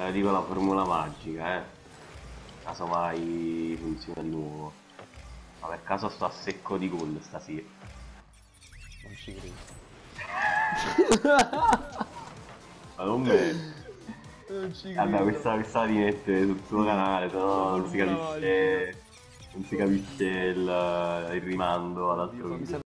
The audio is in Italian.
Eh, dico la formula magica, eh. Casomai funziona di nuovo. Ma per caso sto a secco di gol stasera. Non ci credo. Ma non me. Non ci Vabbè, questa, questa la mettere sul tuo canale, sennò non si capisce. Non si capisce il, il rimando all'altro video.